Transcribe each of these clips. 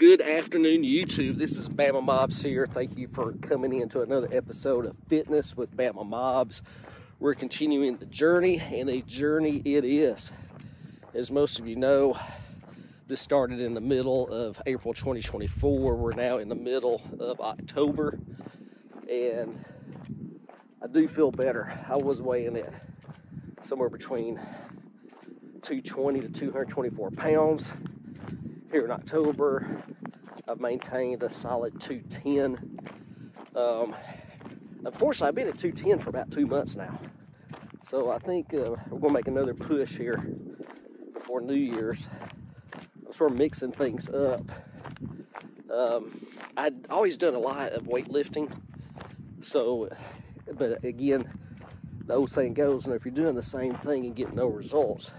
Good afternoon, YouTube. This is Bama Mobs here. Thank you for coming into another episode of Fitness with Bama Mobs. We're continuing the journey, and a journey it is. As most of you know, this started in the middle of April 2024. We're now in the middle of October, and I do feel better. I was weighing it somewhere between 220 to 224 pounds here in October. I've maintained a solid 210. Um, unfortunately, I've been at 210 for about two months now. So I think uh, we're going to make another push here before New Year's. I'm sort of mixing things up. Um, I'd always done a lot of weightlifting. So, but again, the old saying goes, you know, if you're doing the same thing and getting no results,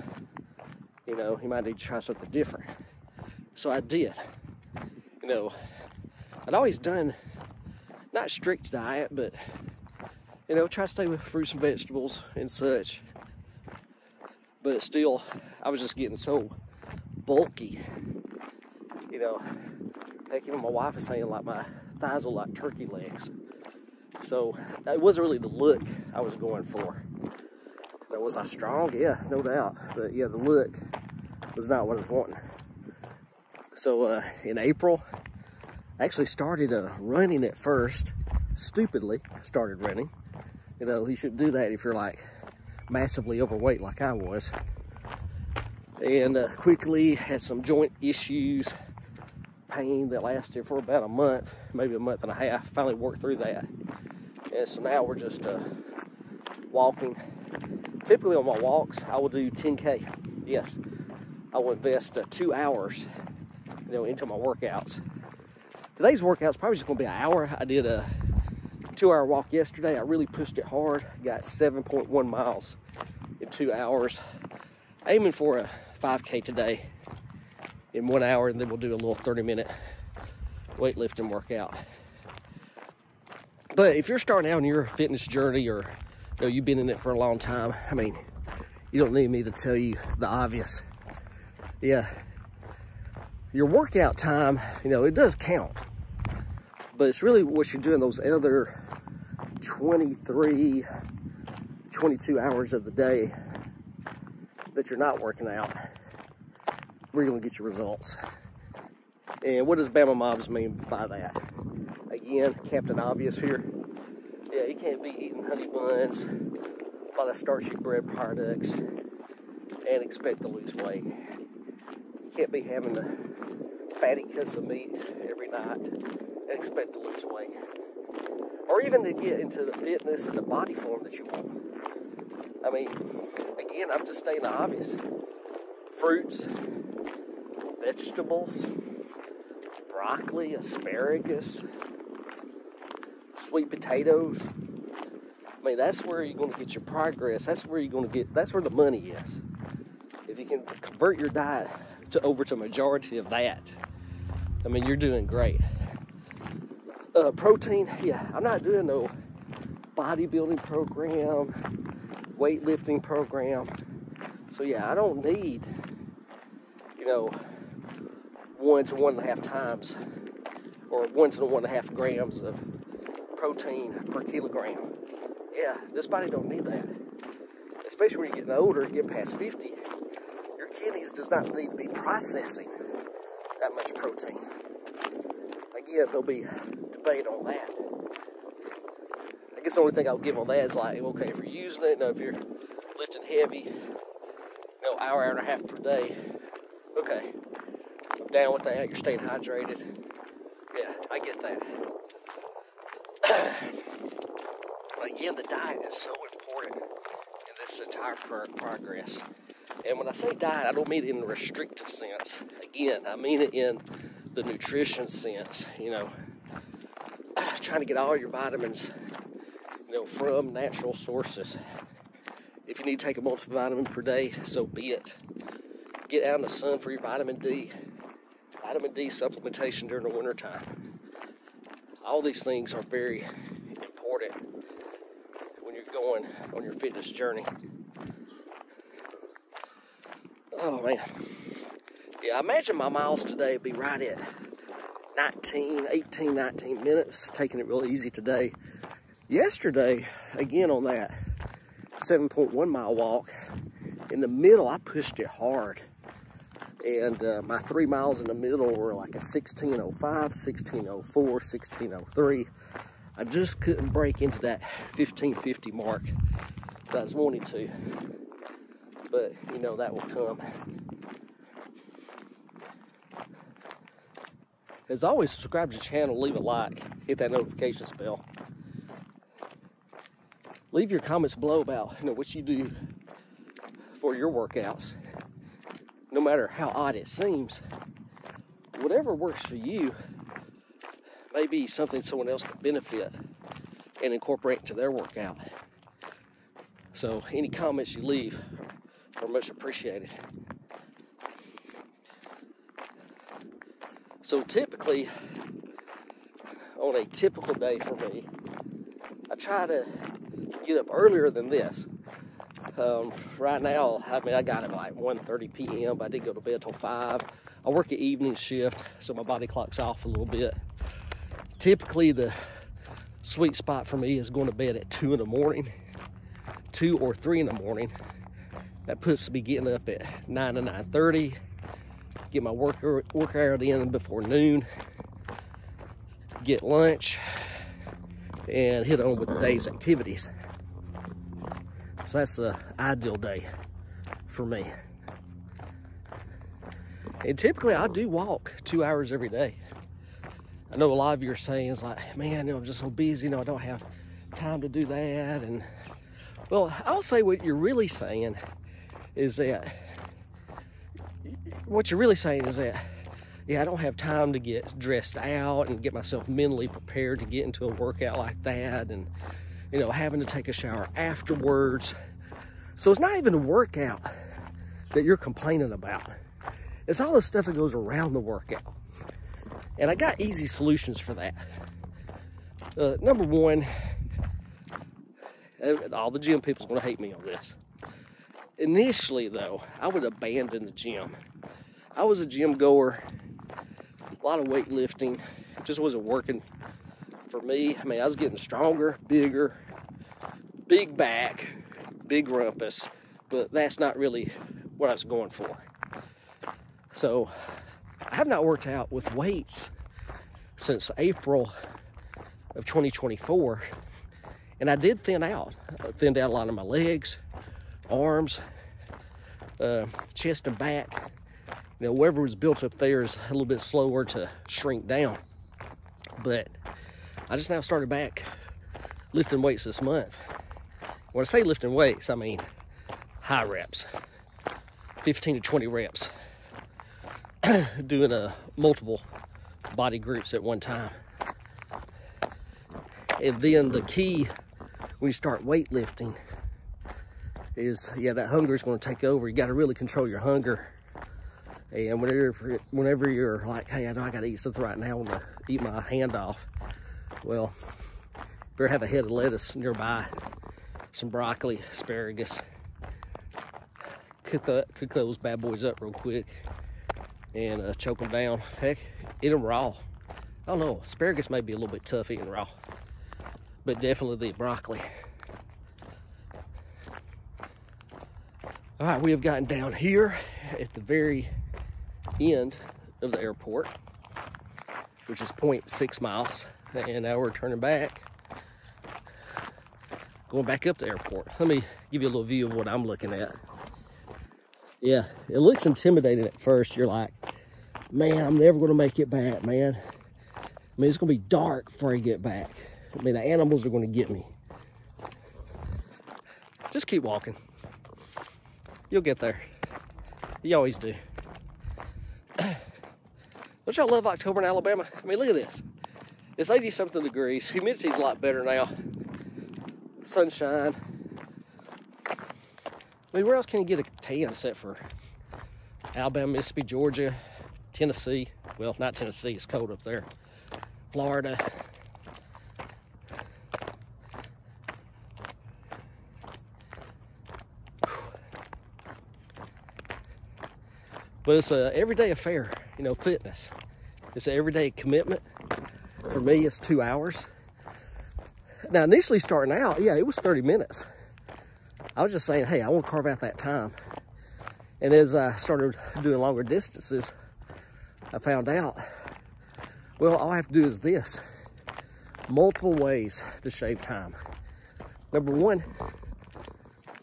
you know, you might need to try something different. So I did. You know, I'd always done not strict diet, but you know, try to stay with fruits and vegetables and such. But still, I was just getting so bulky. You know, heck, even my wife is saying like my thighs are like turkey legs. So it wasn't really the look I was going for. Now, was I strong? Yeah, no doubt. But yeah, the look was not what I was wanting. So uh, in April, I actually started uh, running at first, stupidly started running. You know, you should do that if you're like massively overweight like I was. And uh, quickly had some joint issues, pain that lasted for about a month, maybe a month and a half. Finally worked through that. And so now we're just uh, walking. Typically on my walks, I will do 10K. Yes, I will invest uh, two hours you know, into my workouts. Today's workout's probably just gonna be an hour. I did a two hour walk yesterday. I really pushed it hard. Got 7.1 miles in two hours. Aiming for a 5K today in one hour, and then we'll do a little 30 minute weightlifting workout. But if you're starting out on your fitness journey or you know, you've been in it for a long time, I mean, you don't need me to tell you the obvious. Yeah, your workout time, you know, it does count. But it's really what you're doing those other 23, 22 hours of the day that you're not working out where you're going to get your results. And what does Bama Mobs mean by that? Again, Captain Obvious here. Yeah, you can't be eating honey buns, a lot of starchy bread products, and expect to lose weight. Can't be having the fatty cuts of meat every night and expect to lose weight. Or even to get into the fitness and the body form that you want. I mean, again, I'm just stating the obvious. Fruits, vegetables, broccoli, asparagus, sweet potatoes. I mean, that's where you're going to get your progress. That's where you're going to get, that's where the money is. If you can convert your diet to over to majority of that, I mean, you're doing great. Uh, protein, yeah, I'm not doing no bodybuilding program, weightlifting program. So yeah, I don't need, you know, one to one and a half times or one to one and a half grams of protein per kilogram. Yeah, this body don't need that. Especially when you're getting older, getting past 50, your kidneys does not need to be processing that much protein. Again, there'll be debate on that. I guess the only thing I'll give on that is like, okay, if you're using it, you know, if you're lifting heavy, you know, hour, hour and a half per day, okay, I'm down with that. You're staying hydrated. Yeah, I get that. But again, the diet is so important in this entire progress. And when I say diet, I don't mean it in a restrictive sense. Again, I mean it in the nutrition sense, you know, trying to get all your vitamins, you know, from natural sources. If you need to take a multivitamin per day, so be it. Get out in the sun for your vitamin D. Vitamin D supplementation during the wintertime. All these things are very important when you're going on your fitness journey. Oh man. Yeah, I imagine my miles today would be right at 19, 18, 19 minutes, taking it real easy today. Yesterday, again on that 7.1 mile walk, in the middle, I pushed it hard. And uh, my three miles in the middle were like a 1605, 1604, 1603. I just couldn't break into that 1550 mark that I was wanting to. But, you know, that will come. As always, subscribe to the channel, leave a like, hit that notification bell. Leave your comments below about you know what you do for your workouts. No matter how odd it seems, whatever works for you may be something someone else can benefit and incorporate into their workout. So any comments you leave much appreciated. So typically, on a typical day for me, I try to get up earlier than this. Um, right now, I mean, I got it like 1.30 p.m., but I did go to bed till 5. I work an evening shift, so my body clock's off a little bit. Typically, the sweet spot for me is going to bed at 2 in the morning, 2 or 3 in the morning. That puts me getting up at 9 to 9.30, get my work workout in before noon, get lunch, and hit on with the day's activities. So that's the ideal day for me. And typically I do walk two hours every day. I know a lot of you are saying it's like, man, you know, I'm just so busy, you know, I don't have time to do that. And well, I'll say what you're really saying is that what you're really saying is that, yeah, I don't have time to get dressed out and get myself mentally prepared to get into a workout like that. And, you know, having to take a shower afterwards. So it's not even a workout that you're complaining about. It's all the stuff that goes around the workout. And I got easy solutions for that. Uh, number one, all the gym people's gonna hate me on this. Initially though, I would abandon the gym I was a gym goer, a lot of weightlifting. It just wasn't working for me. I mean, I was getting stronger, bigger, big back, big rumpus, but that's not really what I was going for. So I have not worked out with weights since April of 2024. And I did thin out. I thinned out a lot of my legs, arms, uh, chest and back you know, whatever was built up there is a little bit slower to shrink down. But I just now started back lifting weights this month. When I say lifting weights, I mean high reps, 15 to 20 reps, doing a uh, multiple body groups at one time. And then the key when you start weightlifting is, yeah, that hunger is going to take over. You got to really control your hunger and whenever, whenever you're like, hey, I know I got to eat something right now, I to eat my hand off. Well, better have a head of lettuce nearby, some broccoli, asparagus. Cook, the, cook those bad boys up real quick and uh, choke them down. Heck, eat them raw. I don't know, asparagus may be a little bit tough eating raw, but definitely the broccoli. All right, we have gotten down here at the very end of the airport, which is 0.6 miles. And now we're turning back, going back up the airport. Let me give you a little view of what I'm looking at. Yeah, it looks intimidating at first. You're like, man, I'm never going to make it back, man. I mean, it's going to be dark before I get back. I mean, the animals are going to get me. Just keep walking. You'll get there. You always do. Don't y'all love October in Alabama? I mean, look at this. It's 80 something degrees. Humidity's a lot better now. Sunshine. I mean, where else can you get a tan except for Alabama, Mississippi, Georgia, Tennessee? Well, not Tennessee, it's cold up there. Florida. But it's a everyday affair, you know, fitness. It's an everyday commitment. For me, it's two hours. Now, initially starting out, yeah, it was 30 minutes. I was just saying, hey, I want to carve out that time. And as I started doing longer distances, I found out, well, all I have to do is this. Multiple ways to shave time. Number one,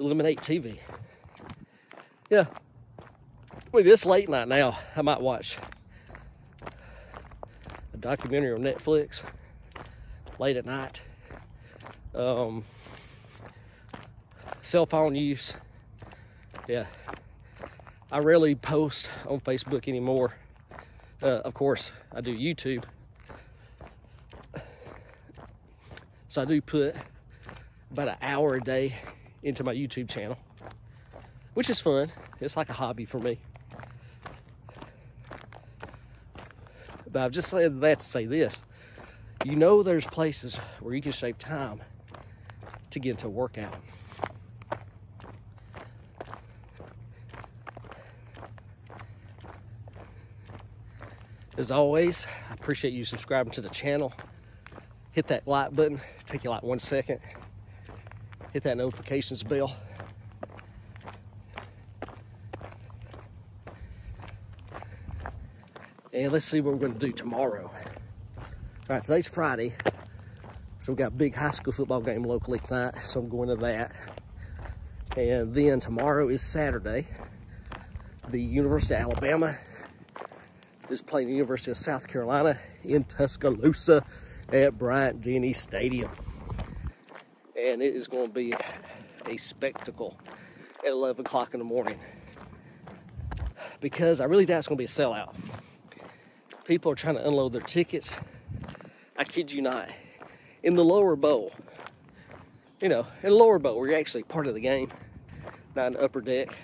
eliminate TV. Yeah. Well, this late night now, I might watch a documentary on Netflix late at night. Um, cell phone use. Yeah. I rarely post on Facebook anymore. Uh, of course, I do YouTube. So I do put about an hour a day into my YouTube channel, which is fun. It's like a hobby for me. But I've just said that to say this. You know there's places where you can save time to get into a workout. As always, I appreciate you subscribing to the channel. Hit that like button, take you like one second. Hit that notifications bell. And let's see what we're going to do tomorrow. All right, today's Friday. So we got a big high school football game locally tonight, so I'm going to that. And then tomorrow is Saturday. The University of Alabama is playing the University of South Carolina in Tuscaloosa at Bryant Denny Stadium. And it is going to be a spectacle at 11 o'clock in the morning. Because I really doubt it's going to be a sellout. People are trying to unload their tickets. I kid you not. In the lower bowl, you know, in the lower bowl where you're actually part of the game, not an upper deck,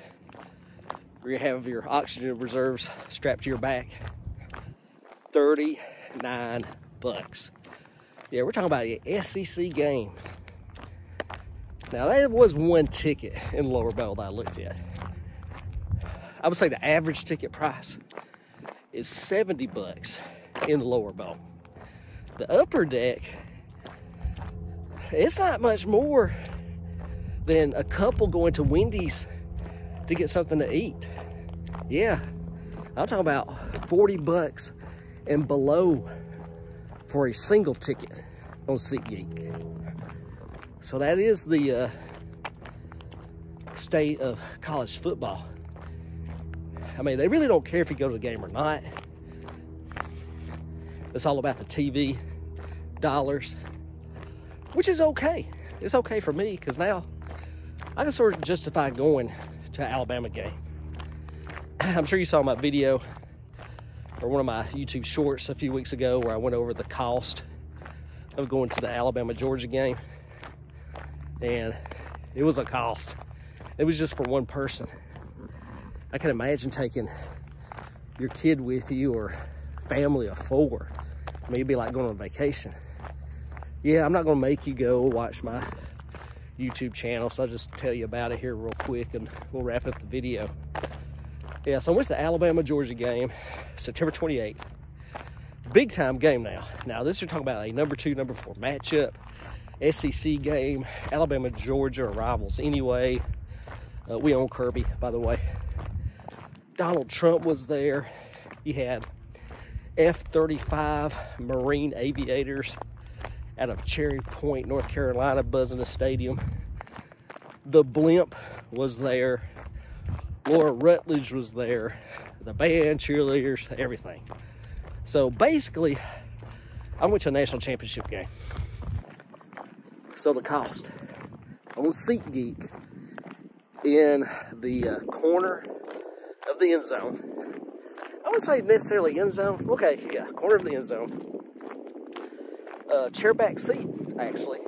where you have your oxygen reserves strapped to your back. 39 bucks. Yeah, we're talking about an SEC game. Now that was one ticket in lower bowl that I looked at. I would say the average ticket price is 70 bucks in the lower bowl. The upper deck, it's not much more than a couple going to Wendy's to get something to eat. Yeah, I'm talking about 40 bucks and below for a single ticket on SeatGeek. So that is the uh, state of college football. I mean, they really don't care if you go to the game or not. It's all about the TV dollars, which is okay. It's okay for me because now I can sort of justify going to Alabama game. I'm sure you saw my video or one of my YouTube shorts a few weeks ago where I went over the cost of going to the Alabama Georgia game. And it was a cost. It was just for one person. I can imagine taking your kid with you or family of four. Maybe like going on vacation. Yeah, I'm not gonna make you go watch my YouTube channel, so I'll just tell you about it here real quick and we'll wrap up the video. Yeah, so I went to the Alabama Georgia game, September 28th. Big time game now. Now, this you're talking about a number two, number four matchup, SEC game, Alabama Georgia rivals. Anyway, uh, we own Kirby, by the way. Donald Trump was there. He had F 35 Marine aviators out of Cherry Point, North Carolina, buzzing the stadium. The blimp was there. Laura Rutledge was there. The band, cheerleaders, everything. So basically, I went to a national championship game. So the cost on SeatGeek in the uh, corner of the end zone. I wouldn't say necessarily end zone. Okay, yeah, corner of the end zone. Uh, chair back seat, actually.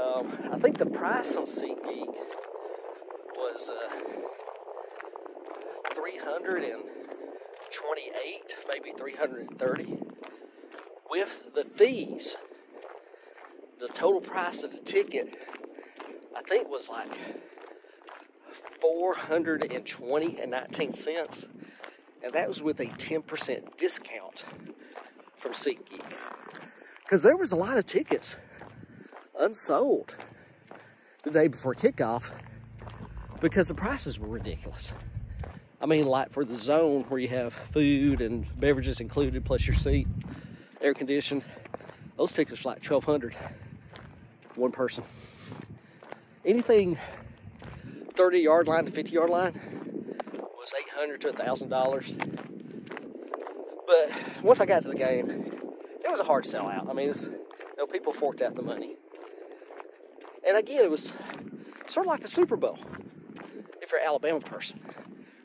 Um, I think the price on SeatGeek was uh, 328, maybe 330. With the fees, the total price of the ticket, I think was like 420 and 19 cents. And that was with a 10% discount from SeatGeek. Because there was a lot of tickets unsold the day before kickoff because the prices were ridiculous. I mean, like for the zone where you have food and beverages included, plus your seat, air conditioned, those tickets are like 1200 one person. Anything 30 yard line to 50 yard line was 800 to $1,000. But once I got to the game, it was a hard sellout. I mean, you know, people forked out the money. And again, it was sort of like the Super Bowl if you're an Alabama person,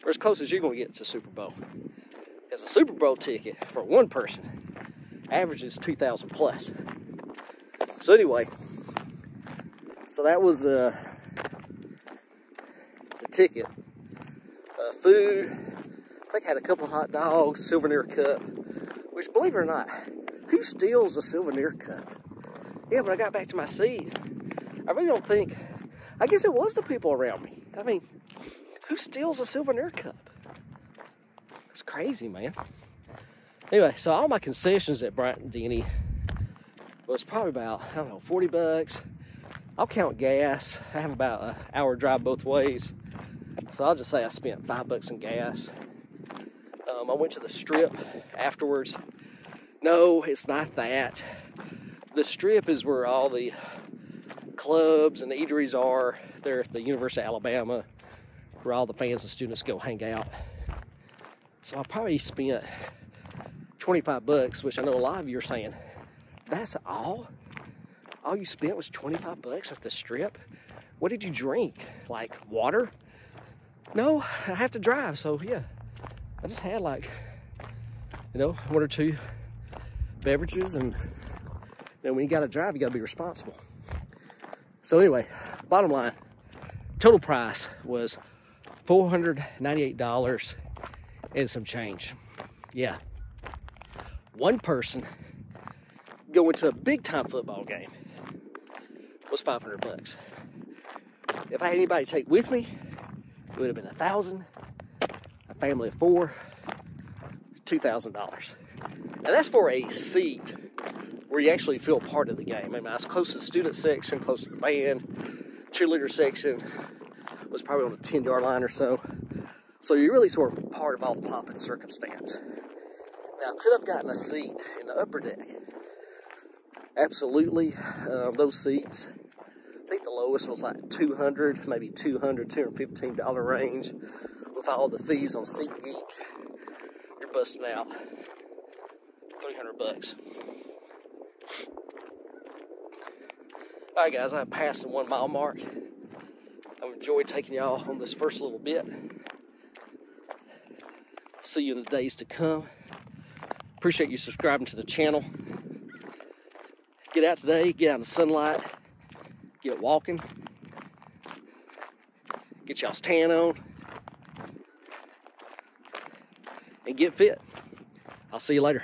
or as close as you're going to get to Super Bowl. Because a Super Bowl ticket for one person averages 2,000 plus. So anyway, so that was uh, ticket. Uh, food, I think I had a couple hot dogs, souvenir cup, which believe it or not, who steals a souvenir cup? Yeah, when I got back to my seat, I really don't think, I guess it was the people around me. I mean, who steals a souvenir cup? That's crazy, man. Anyway, so all my concessions at Bryant Denny was probably about, I don't know, 40 bucks. I'll count gas. I have about an hour drive both ways. So I'll just say I spent five bucks in gas. Um, I went to the strip afterwards. No, it's not that. The strip is where all the clubs and the eateries are there at the University of Alabama, where all the fans and students go hang out. So I probably spent 25 bucks, which I know a lot of you are saying, that's all? All you spent was 25 bucks at the strip? What did you drink? Like water? No, I have to drive, so yeah. I just had like, you know, one or two beverages and know, when you gotta drive, you gotta be responsible. So anyway, bottom line, total price was $498 and some change. Yeah. One person going to a big time football game was 500 bucks. If I had anybody take with me, it would have been a thousand. A family of four, two thousand dollars. And that's for a seat where you actually feel part of the game. I mean, I was close to the student section, close to the band, cheerleader section was probably on the 10 yard line or so. So you're really sort of part of all the pomp and circumstance. Now, I could have gotten a seat in the upper deck. Absolutely, um, those seats, I think the lowest was like 200, maybe 200, 215 dollar range with all the fees on SeatGeek. You're busting out 300 bucks. All right, guys, I passed the one mile mark. I've enjoyed taking y'all on this first little bit. See you in the days to come. Appreciate you subscribing to the channel. Get out today, get out in the sunlight, get walking, get y'all's tan on, and get fit. I'll see you later.